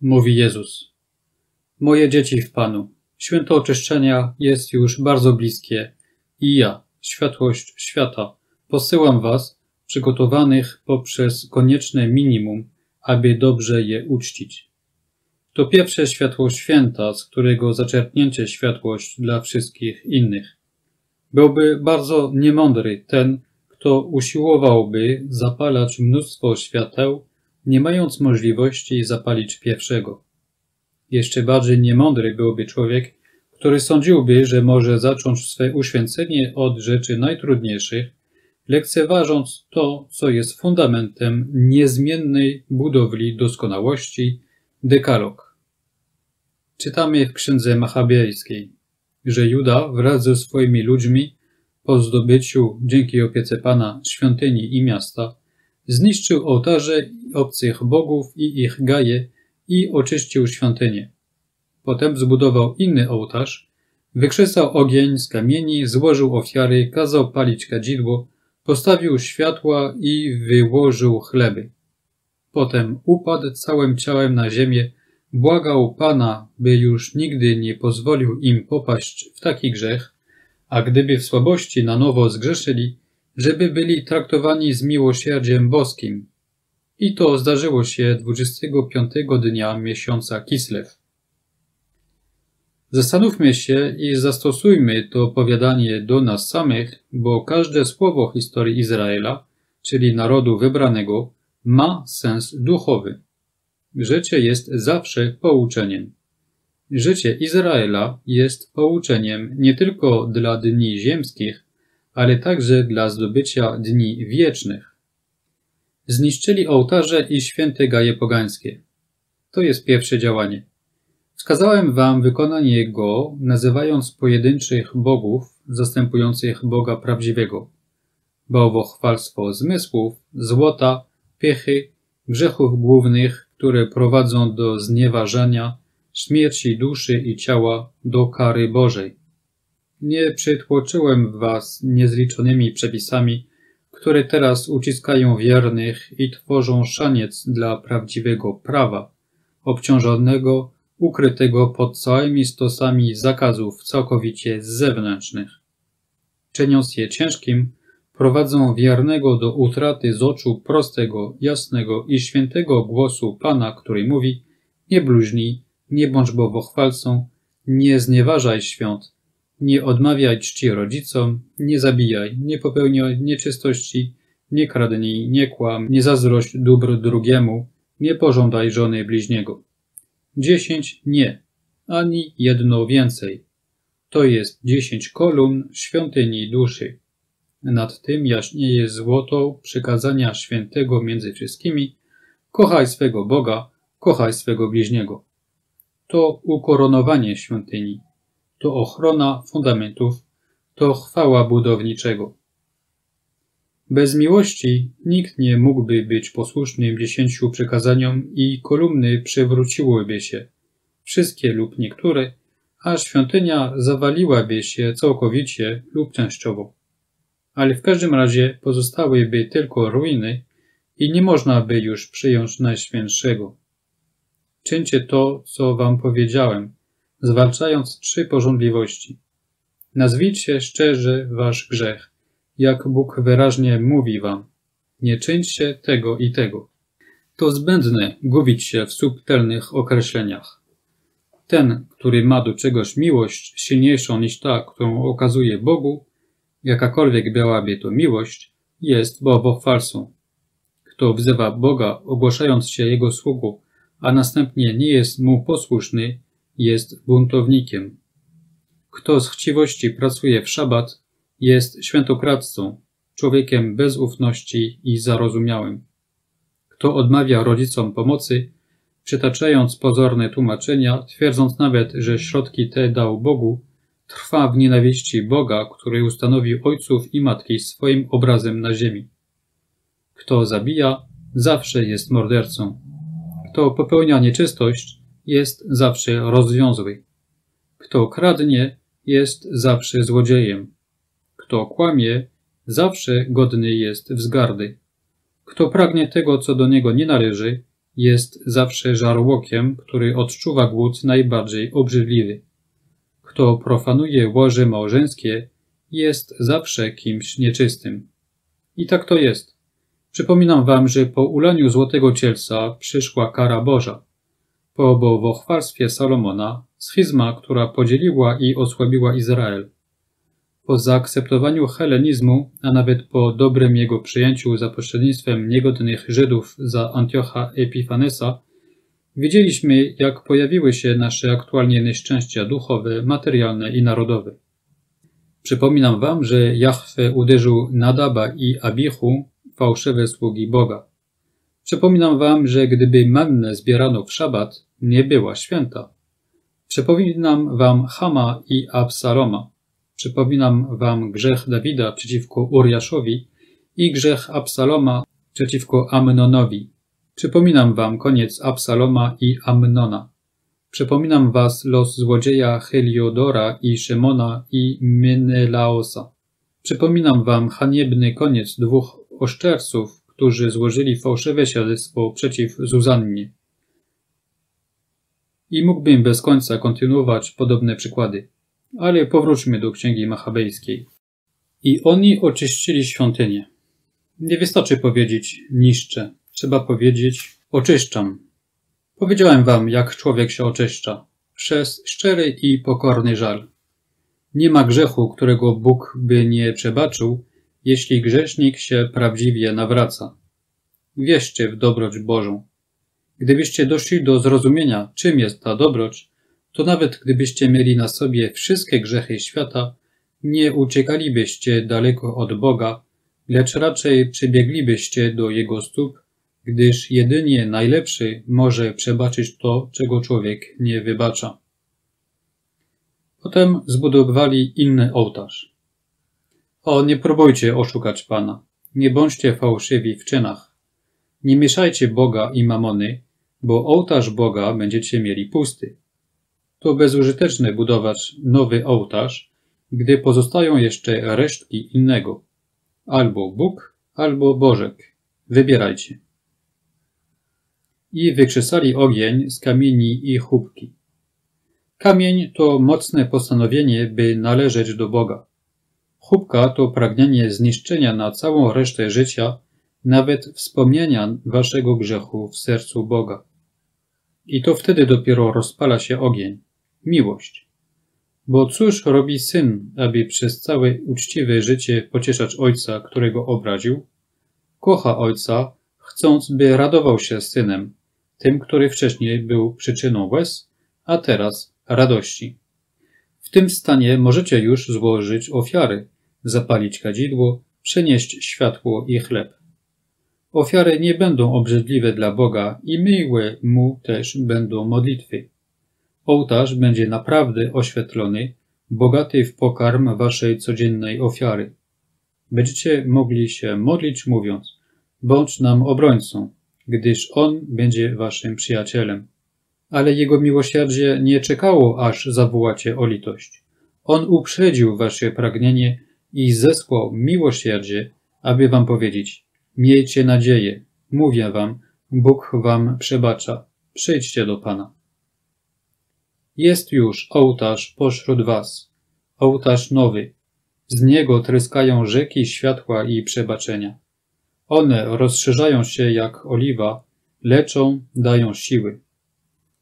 mówi Jezus. Moje dzieci w Panu, święto oczyszczenia jest już bardzo bliskie i ja, światłość świata, posyłam was, przygotowanych poprzez konieczne minimum, aby dobrze je uczcić. To pierwsze światło święta, z którego zaczerpnięcie światłość dla wszystkich innych. Byłby bardzo niemądry ten, kto usiłowałby zapalać mnóstwo świateł, nie mając możliwości zapalić pierwszego. Jeszcze bardziej niemądry byłby człowiek, który sądziłby, że może zacząć swe uświęcenie od rzeczy najtrudniejszych, lekceważąc to, co jest fundamentem niezmiennej budowli doskonałości, dekalog. Czytamy w księdze machabejskiej, że Juda wraz ze swoimi ludźmi po zdobyciu dzięki opiece Pana świątyni i miasta zniszczył ołtarze obcych bogów i ich gaje i oczyścił świątynię. Potem zbudował inny ołtarz, wykrzesał ogień z kamieni, złożył ofiary, kazał palić kadzidło, postawił światła i wyłożył chleby. Potem upadł całym ciałem na ziemię, błagał Pana, by już nigdy nie pozwolił im popaść w taki grzech, a gdyby w słabości na nowo zgrzeszyli, żeby byli traktowani z miłosierdziem boskim. I to zdarzyło się 25 dnia miesiąca Kislew. Zastanówmy się i zastosujmy to opowiadanie do nas samych, bo każde słowo historii Izraela, czyli narodu wybranego, ma sens duchowy. Życie jest zawsze pouczeniem. Życie Izraela jest pouczeniem nie tylko dla dni ziemskich, ale także dla zdobycia dni wiecznych. Zniszczyli ołtarze i święte gaje pogańskie. To jest pierwsze działanie. Wskazałem wam wykonanie go, nazywając pojedynczych bogów zastępujących Boga prawdziwego. Bałwochwalstwo zmysłów, złota, piechy, grzechów głównych, które prowadzą do znieważania, śmierci duszy i ciała, do kary Bożej. Nie przytłoczyłem was niezliczonymi przepisami, które teraz uciskają wiernych i tworzą szaniec dla prawdziwego prawa, obciążonego ukrytego pod całymi stosami zakazów całkowicie zewnętrznych. Czyniąc je ciężkim, prowadzą wiernego do utraty z oczu prostego, jasnego i świętego głosu Pana, który mówi: Nie bluźnij, nie bądź bowochwalcą, nie znieważaj świąt, nie odmawiaj czci rodzicom, nie zabijaj, nie popełniaj nieczystości, nie kradnij, nie kłam, nie zazdrość dóbr drugiemu, nie pożądaj żony bliźniego dziesięć nie, ani jedno więcej. To jest dziesięć kolumn świątyni duszy. Nad tym jaśnieje złoto przykazania świętego między wszystkimi, kochaj swego Boga, kochaj swego bliźniego. To ukoronowanie świątyni, to ochrona fundamentów, to chwała budowniczego. Bez miłości nikt nie mógłby być posłusznym dziesięciu przykazaniom i kolumny przewróciłyby się, wszystkie lub niektóre, a świątynia zawaliłaby się całkowicie lub częściowo. Ale w każdym razie pozostałyby tylko ruiny i nie można by już przyjąć Najświętszego. Czyńcie to, co wam powiedziałem, zwalczając trzy porządliwości. Nazwijcie szczerze wasz grzech – jak Bóg wyraźnie mówi wam, nie czyńcie tego i tego. To zbędne gubić się w subtelnych określeniach. Ten, który ma do czegoś miłość silniejszą niż ta, którą okazuje Bogu, jakakolwiek byłaby to miłość, jest bobochwalcą. Kto wzywa Boga, ogłaszając się Jego sługu, a następnie nie jest Mu posłuszny, jest buntownikiem. Kto z chciwości pracuje w szabat, jest świętokradcą, człowiekiem bez ufności i zarozumiałym. Kto odmawia rodzicom pomocy, przytaczając pozorne tłumaczenia, twierdząc nawet, że środki te dał Bogu, trwa w nienawiści Boga, który ustanowił ojców i matki swoim obrazem na ziemi. Kto zabija, zawsze jest mordercą. Kto popełnia nieczystość, jest zawsze rozwiązły. Kto kradnie, jest zawsze złodziejem. Kto kłamie, zawsze godny jest wzgardy. Kto pragnie tego, co do niego nie należy, jest zawsze żarłokiem, który odczuwa głód najbardziej obrzydliwy. Kto profanuje łoże małżeńskie, jest zawsze kimś nieczystym. I tak to jest. Przypominam wam, że po ulaniu złotego cielca przyszła kara Boża. Po bałwochwalstwie Salomona, schizma, która podzieliła i osłabiła Izrael. Po zaakceptowaniu helenizmu, a nawet po dobrym jego przyjęciu za pośrednictwem niegodnych Żydów za Antiocha Epifanesa, widzieliśmy, jak pojawiły się nasze aktualnie nieszczęścia duchowe, materialne i narodowe. Przypominam wam, że Jahwe uderzył Nadaba i Abichu, fałszywe sługi Boga. Przypominam wam, że gdyby mannę zbierano w szabat, nie była święta. Przypominam wam Hama i Absaloma. Przypominam wam grzech Dawida przeciwko Uriaszowi i grzech Absaloma przeciwko Amnonowi. Przypominam wam koniec Absaloma i Amnona. Przypominam was los złodzieja Heliodora i Szymona i Menelaosa. Przypominam wam haniebny koniec dwóch oszczerców, którzy złożyli fałszywe świadectwo przeciw Zuzannie. I mógłbym bez końca kontynuować podobne przykłady. Ale powróćmy do księgi machabejskiej. I oni oczyścili świątynię. Nie wystarczy powiedzieć niszczę. Trzeba powiedzieć oczyszczam. Powiedziałem wam, jak człowiek się oczyszcza. Przez szczery i pokorny żal. Nie ma grzechu, którego Bóg by nie przebaczył, jeśli grzesznik się prawdziwie nawraca. Wierzcie w dobroć Bożą. Gdybyście doszli do zrozumienia, czym jest ta dobroć, to nawet gdybyście mieli na sobie wszystkie grzechy świata, nie uciekalibyście daleko od Boga, lecz raczej przybieglibyście do Jego stóp, gdyż jedynie najlepszy może przebaczyć to, czego człowiek nie wybacza. Potem zbudowali inny ołtarz. O, nie próbujcie oszukać Pana. Nie bądźcie fałszywi w czynach. Nie mieszajcie Boga i mamony, bo ołtarz Boga będziecie mieli pusty. To bezużyteczne budować nowy ołtarz, gdy pozostają jeszcze resztki innego. Albo Bóg, albo Bożek. Wybierajcie. I wykrzesali ogień z kamieni i chubki. Kamień to mocne postanowienie, by należeć do Boga. Chubka to pragnienie zniszczenia na całą resztę życia, nawet wspomnienia waszego grzechu w sercu Boga. I to wtedy dopiero rozpala się ogień miłość. Bo cóż robi syn, aby przez całe uczciwe życie pocieszać ojca, którego obraził? Kocha ojca, chcąc, by radował się synem, tym, który wcześniej był przyczyną łez, a teraz radości. W tym stanie możecie już złożyć ofiary, zapalić kadzidło, przynieść światło i chleb. Ofiary nie będą obrzydliwe dla Boga i miłe mu też będą modlitwy. Ołtarz będzie naprawdę oświetlony, bogaty w pokarm waszej codziennej ofiary. Będziecie mogli się modlić mówiąc, bądź nam obrońcą, gdyż On będzie waszym przyjacielem. Ale Jego miłosierdzie nie czekało, aż zawołacie o litość. On uprzedził wasze pragnienie i zesłał miłosierdzie, aby wam powiedzieć, miejcie nadzieję, mówię wam, Bóg wam przebacza, przyjdźcie do Pana. Jest już ołtarz pośród was, ołtarz nowy. Z niego tryskają rzeki światła i przebaczenia. One rozszerzają się jak oliwa, leczą, dają siły.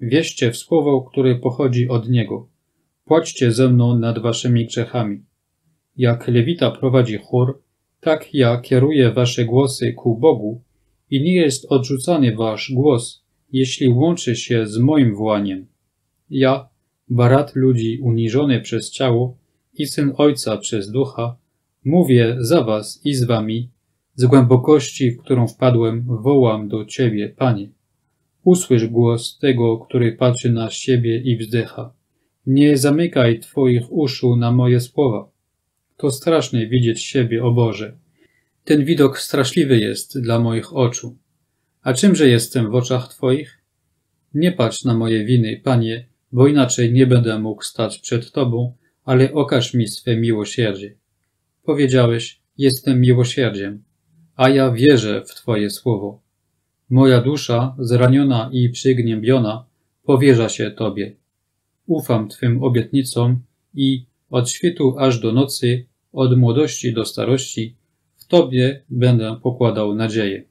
Wieście w słowo, które pochodzi od niego. Płaćcie ze mną nad waszymi grzechami. Jak Lewita prowadzi chór, tak ja kieruję wasze głosy ku Bogu i nie jest odrzucany wasz głos, jeśli łączy się z moim wołaniem. Ja, barat ludzi uniżony przez ciało i syn ojca przez ducha, mówię za was i z wami, z głębokości, w którą wpadłem, wołam do ciebie, panie. Usłysz głos tego, który patrzy na siebie i wzdycha. Nie zamykaj twoich uszu na moje słowa. To straszne widzieć siebie, o Boże. Ten widok straszliwy jest dla moich oczu. A czymże jestem w oczach Twoich? Nie patrz na moje winy, Panie, bo inaczej nie będę mógł stać przed Tobą, ale okaż mi swe miłosierdzie. Powiedziałeś, jestem miłosierdziem, a ja wierzę w Twoje słowo. Moja dusza, zraniona i przygnębiona, powierza się Tobie. Ufam Twym obietnicom i od świtu aż do nocy, od młodości do starości, w Tobie będę pokładał nadzieję.